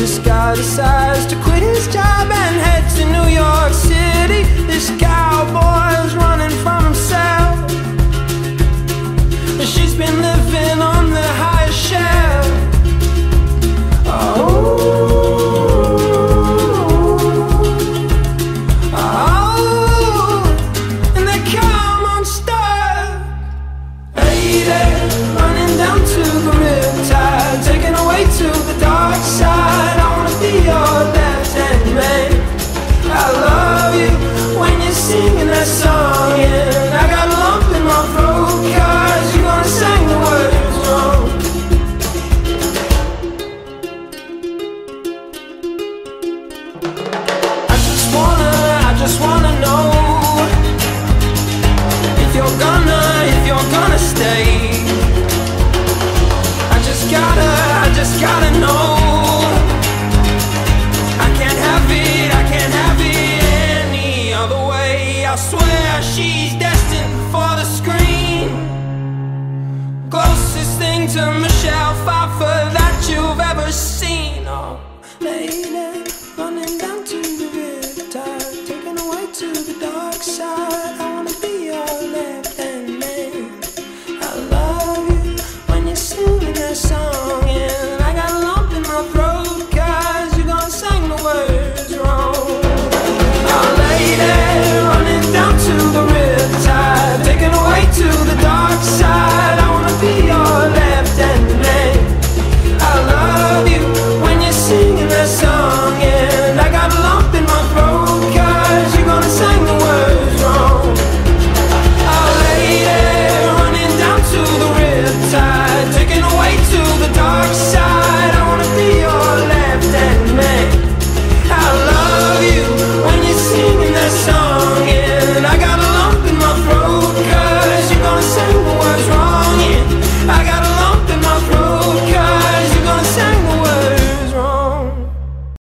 This guy decides to quit his job and head to New York City. This cowboy's running from himself. She's been living on the highest shelf. Oh, running down to the riptide, taken away to she's destined for the screen. Closest thing to Michelle Pfeiffer that you've ever seen. Oh, lady, running down